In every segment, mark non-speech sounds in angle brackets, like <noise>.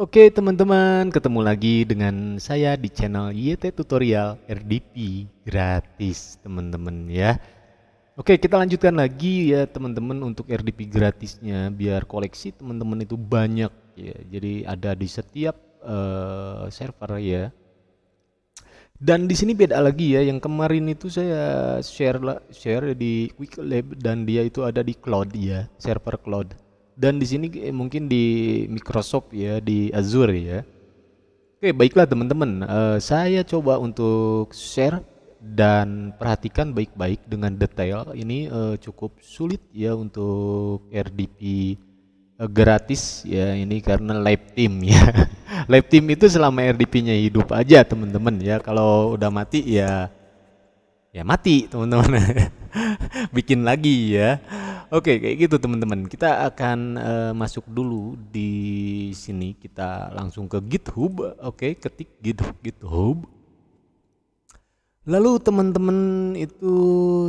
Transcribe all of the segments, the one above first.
Oke teman-teman, ketemu lagi dengan saya di channel YT Tutorial RDP gratis teman-teman ya. Oke kita lanjutkan lagi ya teman-teman untuk RDP gratisnya biar koleksi teman-teman itu banyak ya. Jadi ada di setiap uh, server ya. Dan di sini beda lagi ya. Yang kemarin itu saya share share di Quick Lab dan dia itu ada di cloud ya, server cloud. Dan di sini eh, mungkin di Microsoft ya, di Azure ya. Oke, baiklah teman-teman. Uh, saya coba untuk share dan perhatikan baik-baik dengan detail. Ini uh, cukup sulit ya untuk RDP uh, gratis ya ini karena live team ya. <laughs> live team itu selama RDP-nya hidup aja teman-teman ya. Kalau udah mati ya ya mati teman-teman. <laughs> Bikin lagi ya. Oke kayak gitu teman-teman. Kita akan uh, masuk dulu di sini. Kita langsung ke GitHub. Oke ketik GitHub. GitHub. Lalu teman-teman itu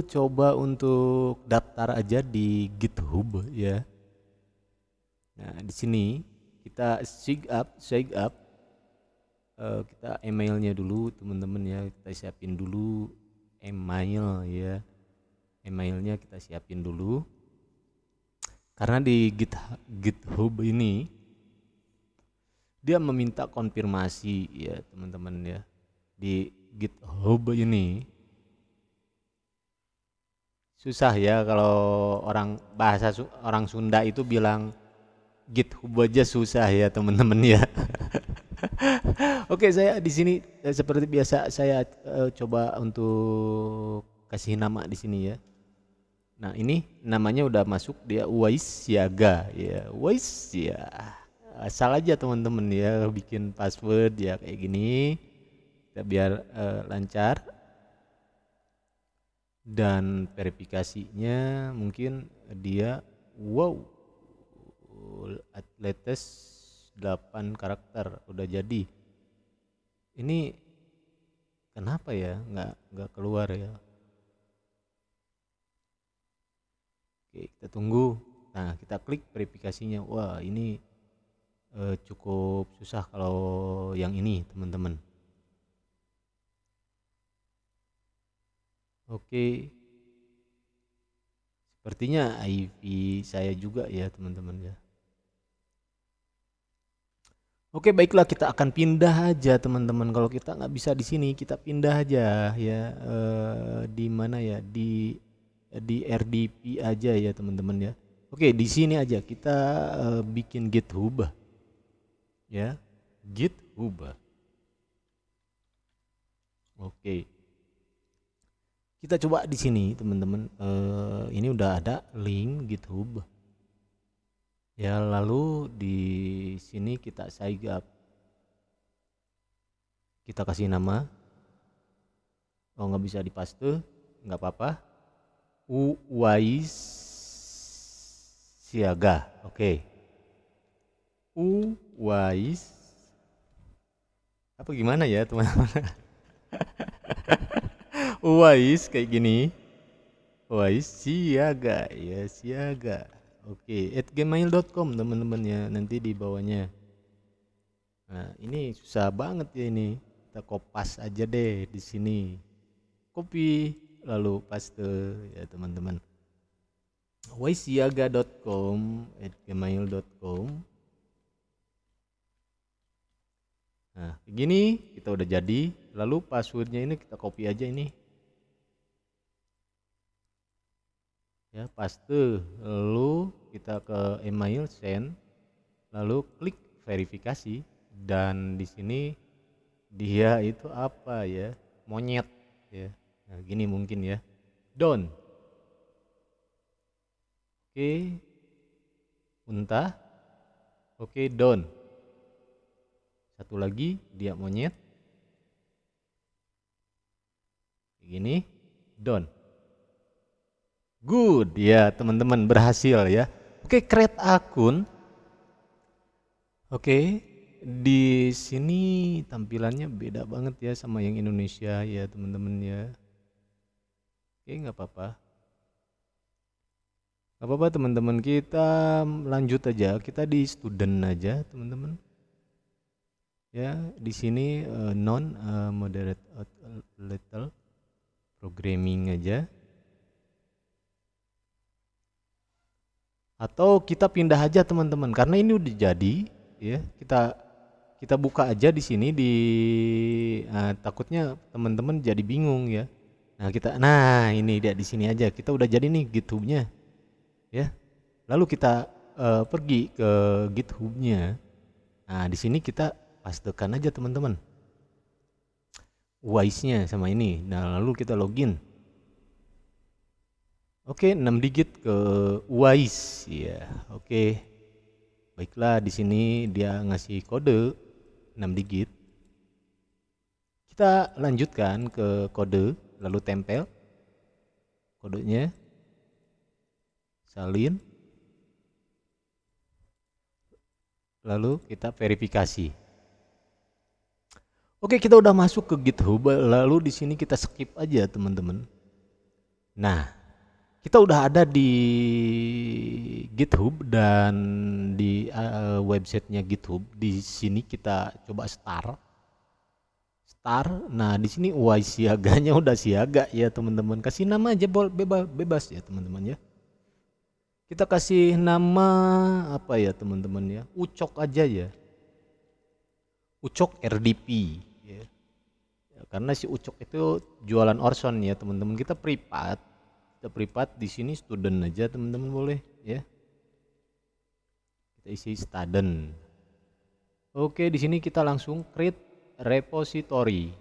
coba untuk daftar aja di GitHub ya. Nah di sini kita sign up sign up uh, kita emailnya dulu teman-teman ya kita siapin dulu email ya. Emailnya kita siapin dulu. Karena di Git GitHub ini dia meminta konfirmasi ya teman-teman ya. Di GitHub ini susah ya kalau orang bahasa orang Sunda itu bilang GitHub aja susah ya teman-teman ya. <laughs> Oke saya di sini eh, seperti biasa saya uh, coba untuk kasih nama di sini ya. Nah ini namanya udah masuk dia Wais Siaga ya Wais ya asal aja teman-teman ya bikin password ya kayak gini. Kita biar uh, lancar. Dan verifikasinya mungkin dia wow atletes 8 karakter udah jadi. Ini kenapa ya? Nggak nggak keluar ya? Oke kita tunggu. Nah kita klik verifikasinya. Wah ini eh, cukup susah kalau yang ini teman-teman. Oke. Sepertinya IV saya juga ya teman-teman ya Oke baiklah kita akan pindah aja teman-teman. Kalau kita nggak bisa di sini kita pindah aja ya eh, di mana ya? Di di RDP aja ya teman-teman ya. Oke di sini aja. Kita eh, bikin GitHub ya. GitHub. Oke. Kita coba di sini teman-teman. Eh, ini udah ada link GitHub ya lalu di sini kita sign up kita kasih nama. Oh nggak bisa dipaste nggak apa-apa. Uwais Siaga oke. Okay. Uwais apa gimana ya teman-teman? <laughs> Uwais kayak gini. Uwais Siaga ya Siaga Oke, gmail.com teman-teman ya, nanti di bawahnya. Nah, ini susah banget ya ini. Kita kopas aja deh di sini. Copy lalu paste ya teman-teman. waisiaga.com at gmail.com Nah, begini kita udah jadi. Lalu passwordnya ini kita copy aja ini. Ya paste lalu kita ke email send lalu klik verifikasi dan di sini dia itu apa ya? Monyet ya. Nah gini mungkin ya. Don. Oke. Unta. Oke don. Satu lagi dia monyet. Gini don Good ya teman-teman berhasil ya. Oke create akun. Oke di sini tampilannya beda banget ya sama yang Indonesia ya teman-teman ya. Oke nggak apa-apa. Gak apa-apa teman-teman kita lanjut aja kita di student aja teman-teman ya di sini uh, non uh, moderate little programming aja atau kita pindah aja teman-teman. Karena ini udah jadi ya kita kita buka aja di sini di uh, takutnya teman-teman jadi bingung ya. Nah kita nah ini dia di sini aja. Kita udah jadi nih GitHubnya ya. Lalu kita uh, pergi ke GitHubnya. Nah di sini kita pastekan aja teman-teman. Wise-nya sama ini. Nah lalu kita login oke 6 digit ke wise ya oke. Baiklah di sini dia ngasih kode 6 digit. Kita lanjutkan ke kode lalu tempel kodenya. Salin. Lalu kita verifikasi. Oke, kita udah masuk ke GitHub, lalu di sini kita skip aja, teman-teman. Nah, kita udah ada di GitHub dan di uh, websitenya GitHub. Di sini kita coba start. Start. Nah, di sini UI siaganya udah siaga ya, teman-teman. Kasih nama aja bebas bebas ya, teman-teman ya. Kita kasih nama apa ya, teman-teman ya? Ucok aja ya. Ucok RDP karena si Ucok itu jualan Orson ya teman-teman kita privat kita privat di sini student aja teman-teman boleh ya. Kita isi student. Oke di sini kita langsung create repository.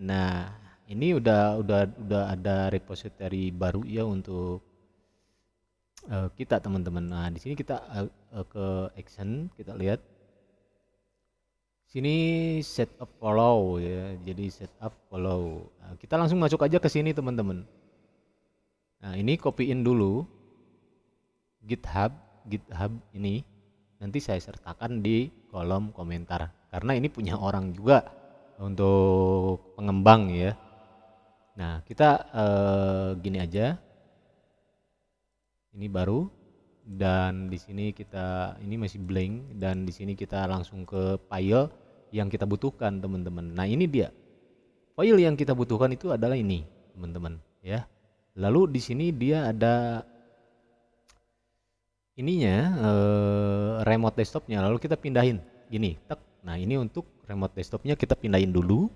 Nah ini udah udah udah ada repository baru ya untuk uh, kita teman-teman. Nah di sini kita uh, uh, ke action kita lihat. Sini setup follow ya. Jadi setup follow. Nah, kita langsung masuk aja ke sini teman-teman nah ini copyin dulu github github ini. Nanti saya sertakan di kolom komentar. Karena ini punya orang juga untuk pengembang ya. Nah kita eh, gini aja. Ini baru dan di sini kita ini masih blank dan di sini kita langsung ke file yang kita butuhkan teman-teman. Nah ini dia. File yang kita butuhkan itu adalah ini teman-teman ya. Lalu di sini dia ada ininya eh, remote desktopnya. Lalu kita pindahin gini. Tek. Nah ini untuk remote desktopnya kita pindahin dulu.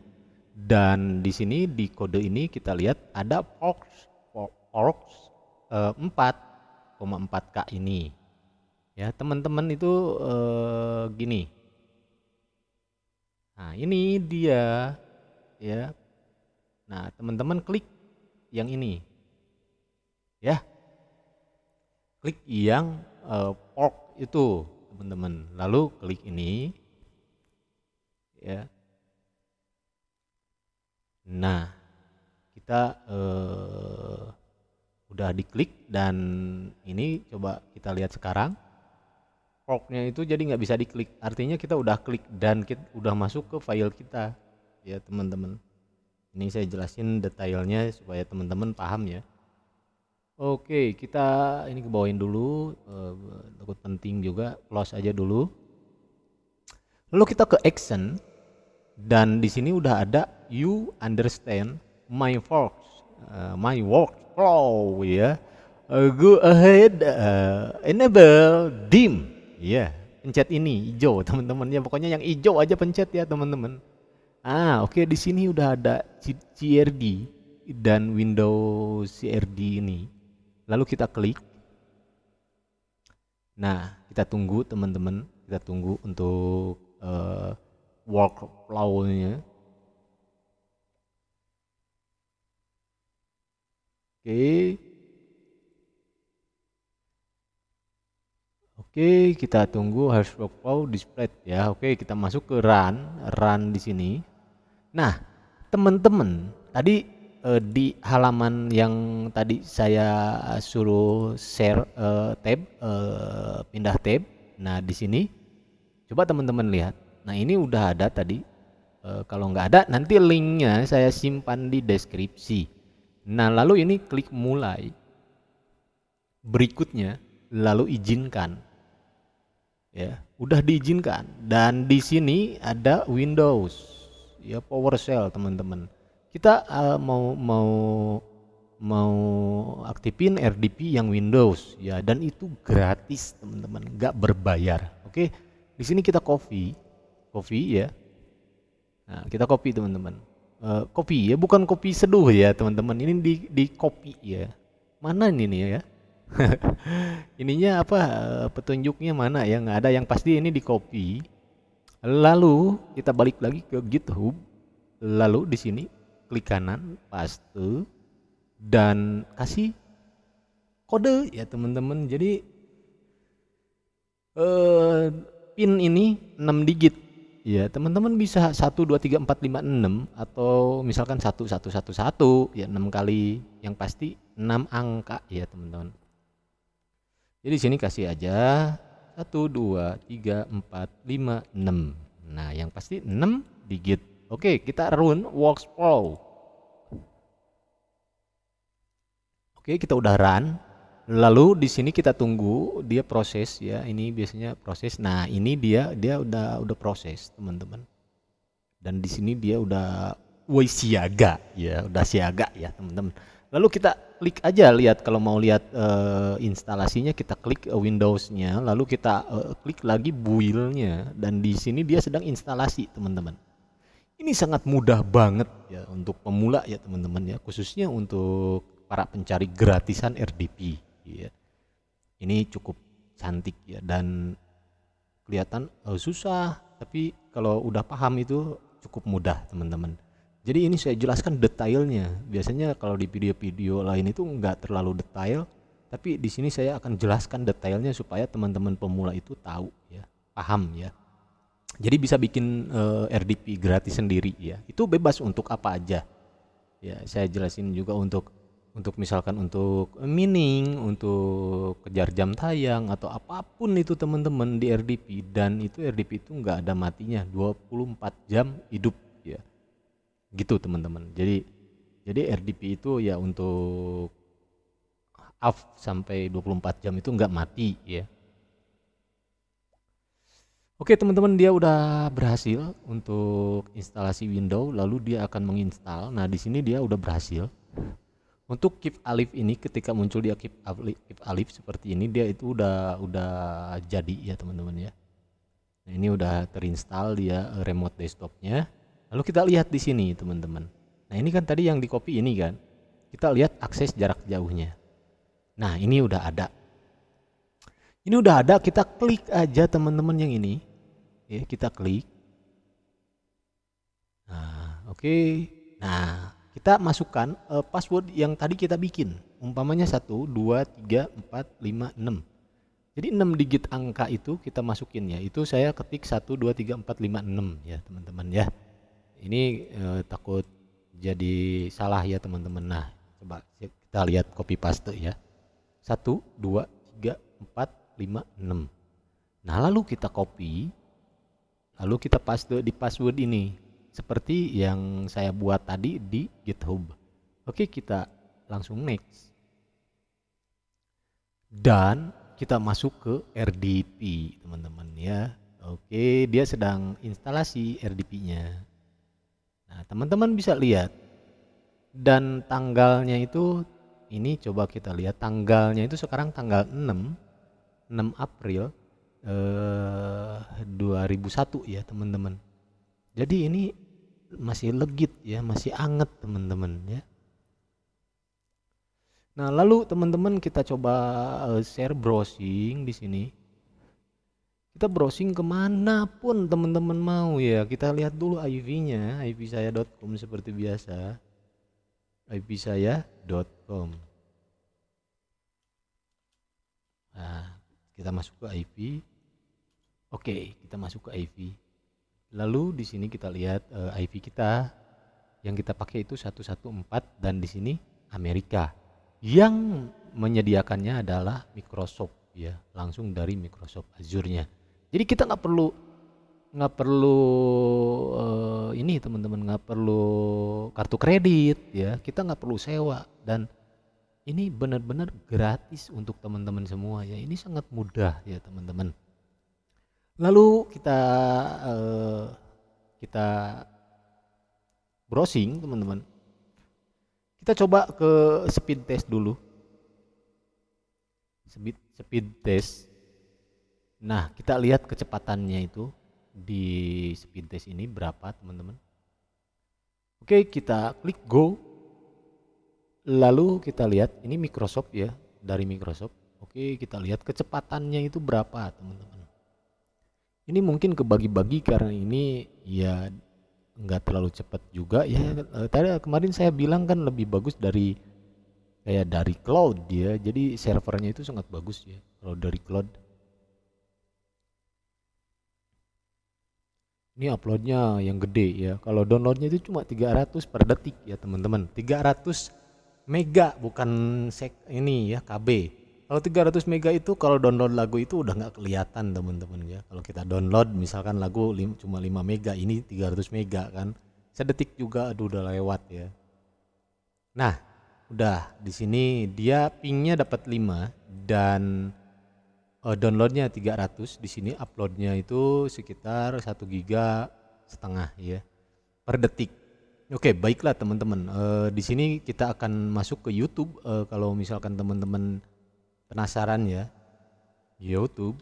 Dan di sini di kode ini kita lihat ada ports ports eh, 4,4k ini. Ya teman-teman itu eh, gini Nah, ini dia ya. Nah, teman-teman klik yang ini. Ya. Klik yang uh, pork itu, teman-teman. Lalu klik ini. Ya. Nah, kita uh, udah diklik dan ini coba kita lihat sekarang forknya itu jadi nggak bisa diklik artinya kita udah klik dan kita udah masuk ke file kita ya teman-teman ini saya jelasin detailnya supaya teman-teman paham ya oke kita ini kebawain dulu uh, takut penting juga close aja dulu lalu kita ke action dan di sini udah ada you understand my forks uh, my workflow ya uh, go ahead uh, enable dim Iya, pencet ini hijau <laughs> teman-teman ya pokoknya yang hijau aja pencet ya teman-teman. Ah oke okay, di sini udah ada CRD dan Windows CRD ini. Lalu kita klik. Nah kita tunggu teman-teman, kita tunggu untuk uh, workflow-nya. Oke, okay. Oke, kita tunggu harus workflow display ya. Oke, kita masuk ke run, run di sini. Nah, teman-teman, tadi eh, di halaman yang tadi saya suruh share eh, tab, eh, pindah tab. Nah, di sini coba teman-teman lihat. Nah, ini udah ada tadi. Eh, kalau nggak ada, nanti linknya saya simpan di deskripsi. Nah, lalu ini klik mulai. Berikutnya, lalu izinkan ya udah diizinkan dan di sini ada Windows ya PowerShell teman-teman kita uh, mau mau mau aktifin RDP yang Windows. Ya dan itu gratis teman-teman. Nggak berbayar oke? Di sini kita copy copy ya. Nah kita copy teman-teman. Uh, copy ya. Bukan copy seduh ya teman-teman. Ini di di copy ya. Mana ini nih ya? <laughs> Ininya apa? Eh, petunjuknya mana? Ya nggak ada. Yang pasti ini di copy. Lalu kita balik lagi ke GitHub. Lalu di sini klik kanan paste dan kasih kode ya teman-teman. Jadi eh, pin ini 6 digit. Ya teman-teman bisa 1 2 3 4 5 6 atau misalkan 1 1 1 1 ya 6 kali yang pasti 6 angka ya teman-teman. Jadi sini kasih aja 1 2 3 4 5 6 nah yang pasti 6 digit oke kita run workflow oke kita udah run. Lalu di sini kita tunggu dia proses ya. Ini biasanya proses. Nah ini dia dia udah udah proses teman-teman. Dan di sini dia udah woi siaga. Ya udah siaga ya teman-teman. Lalu kita klik aja lihat. Kalau mau lihat uh, instalasinya kita klik uh, Windows-nya. Lalu kita uh, klik lagi build-nya. Dan di sini dia sedang instalasi teman-teman ini sangat mudah banget ya untuk pemula ya teman-teman ya khususnya untuk para pencari gratisan RDP ya. Ini cukup cantik ya dan kelihatan uh, susah, tapi kalau udah paham itu cukup mudah teman-teman. Jadi ini saya jelaskan detailnya. Biasanya kalau di video-video lain itu nggak terlalu detail, tapi di sini saya akan jelaskan detailnya supaya teman-teman pemula itu tahu ya, paham ya. Jadi bisa bikin uh, eh, RDP gratis sendiri ya. Itu bebas untuk apa aja. Ya, saya jelasin juga untuk untuk misalkan untuk mining, untuk kejar jam tayang atau apa pun itu teman-teman di RDP dan itu RDP itu nggak ada matinya. 24 jam hidup ya. Gitu teman-teman. Jadi jadi RDP itu ya untuk off sampai 24 jam itu nggak mati ya Oke teman-teman dia udah berhasil untuk instalasi Windows lalu dia akan menginstal. Nah di sini dia udah berhasil. Untuk keep alif ini ketika muncul dia keep alif, keep alif seperti ini dia itu udah udah jadi ya teman-teman ya. Nah, ini udah terinstall dia remote desktopnya. Lalu kita lihat di sini teman-teman. Nah ini kan tadi yang di copy ini kan. Kita lihat akses jarak jauhnya. Nah ini udah ada ini udah ada kita klik aja teman-teman yang ini ya kita klik nah oke okay. nah kita masukkan uh, password yang tadi kita bikin. Umpamanya 1, 2, 3, 4, 5, 6. Jadi 6 digit angka itu kita masukin ya. Itu saya ketik 1, 2, 3, 4, 5, 6 ya teman-teman ya. Ini uh, takut jadi salah ya teman-teman. Nah coba kita lihat copy paste ya. 1, 2, 3, 4, 5, 6. Nah lalu kita copy. Lalu kita paste di password ini seperti yang saya buat tadi di GitHub. Oke, kita langsung next. Dan kita masuk ke RDP, teman-teman ya. Oke, dia sedang instalasi RDP-nya. Nah, teman-teman bisa lihat dan tanggalnya itu ini coba kita lihat tanggalnya itu sekarang tanggal 6 6 April eh, 2001 ya teman-teman jadi ini masih legit ya, masih anget teman-teman ya. Nah, lalu teman-teman kita coba uh, share browsing di sini. Kita browsing ke mana pun teman-teman mau ya. Kita lihat dulu IP-nya, ipsaya.com seperti biasa. ipsaya.com. Nah, kita masuk ke IP. Oke, kita masuk ke IP. Lalu di sini kita lihat uh, eh, IP kita yang kita pakai itu 114 dan di sini Amerika. Yang menyediakannya adalah Microsoft ya, langsung dari Microsoft Azure-nya. Jadi kita nggak perlu nggak perlu uh, ini teman-teman nggak perlu kartu kredit ya, kita nggak perlu sewa dan ini benar-benar gratis untuk teman-teman semua ya. Ini sangat mudah ya teman-teman. Lalu kita uh, kita browsing teman-teman. Kita coba ke speed test dulu. Speed speed test. Nah, kita lihat kecepatannya itu di speed test ini berapa, teman-teman. Oke, kita klik go. Lalu kita lihat ini Microsoft ya, dari Microsoft. Oke, kita lihat kecepatannya itu berapa, teman-teman. Ini mungkin kebagi-bagi karena ini ya nggak terlalu cepat juga ya. Eh, tadi kemarin saya bilang kan lebih bagus dari kayak dari cloud dia jadi servernya itu sangat bagus ya kalau dari cloud. Ini uploadnya yang gede ya. Kalau downloadnya itu cuma 300 per detik ya teman-teman. 300 mega bukan sek ini ya KB kalau 300 mega itu kalau download lagu itu udah nggak kelihatan teman-teman ya. Kalau kita download misalkan lagu lim, cuma 5 mega ini 300 mega kan. Sedetik juga aduh udah lewat ya. Nah udah di sini dia pingnya dapat 5 dan uh, downloadnya 300 di sini uploadnya itu sekitar 1 giga setengah ya per detik Oke, baiklah teman-teman. Uh, di sini kita akan masuk ke YouTube. Uh, kalau misalkan teman-teman penasaran ya YouTube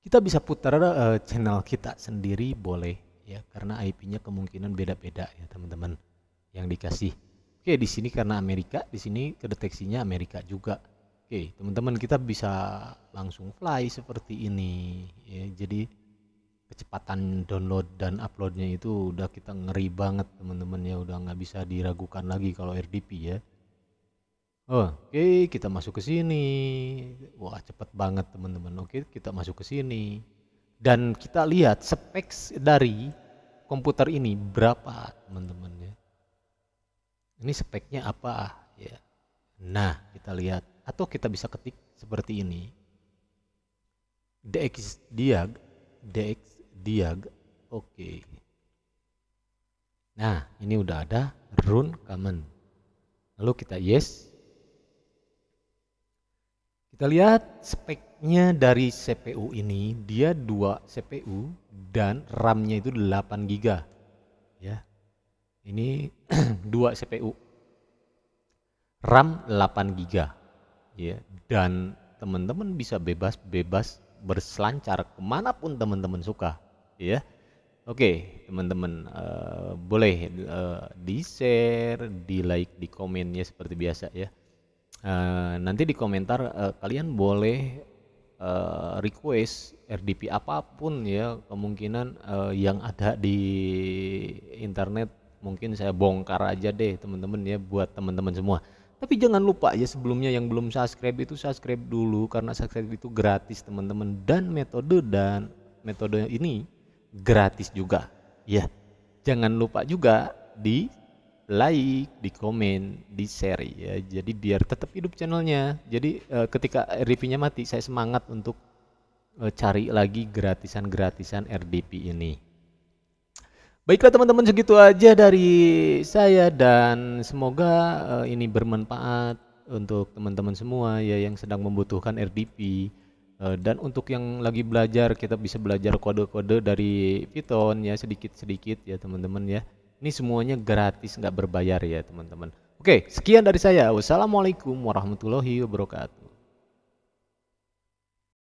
kita bisa putar uh, channel kita sendiri boleh ya karena IP-nya kemungkinan beda-beda ya teman-teman yang dikasih oke di sini karena Amerika di sini kedeteksinya Amerika juga oke teman-teman kita bisa langsung fly seperti ini ya jadi kecepatan download dan uploadnya itu udah kita ngeri banget teman-teman ya udah nggak bisa diragukan lagi kalau RDP ya Oh, oke, kita masuk ke sini. Wah, cepet banget teman-teman. Oke, kita masuk ke sini. Dan kita lihat spek dari komputer ini berapa, teman-teman ya. Ini speknya apa ya. Nah, kita lihat atau kita bisa ketik seperti ini. DX diag, DX diag. Oke. Nah, ini udah ada run command. Lalu kita yes, kita lihat speknya dari CPU ini, dia dua CPU dan RAM-nya itu 8 GB. Ya. Ini <clears throat> dua CPU. RAM 8 GB. Ya, dan teman-teman bisa bebas-bebas berselancar ke mana pun teman-teman suka, ya. Oke, teman-teman uh, boleh uh, di share, di like, di komennya seperti biasa ya. Uh, nanti di komentar uh, kalian boleh uh, request RDP apa pun ya kemungkinan uh, yang ada di internet mungkin saya bongkar aja deh teman-teman ya buat teman-teman semua. Tapi jangan lupa ya sebelumnya yang belum subscribe itu subscribe dulu karena subscribe itu gratis teman-teman dan metode dan metode ini gratis juga ya. Jangan lupa juga di like, di komen, di share ya. Jadi biar tetap hidup channelnya. Jadi uh, ketika RDP-nya mati, saya semangat untuk uh, cari lagi gratisan-gratisan RDP ini. Baiklah teman-teman segitu aja dari saya dan semoga uh, ini bermanfaat untuk teman-teman semua ya yang sedang membutuhkan RDP dan untuk yang lagi belajar kita bisa belajar kode-kode dari Python ya sedikit-sedikit ya teman-teman ya. Ini semuanya gratis, nggak berbayar ya teman-teman. Oke, sekian dari saya. Wassalamualaikum warahmatullahi wabarakatuh.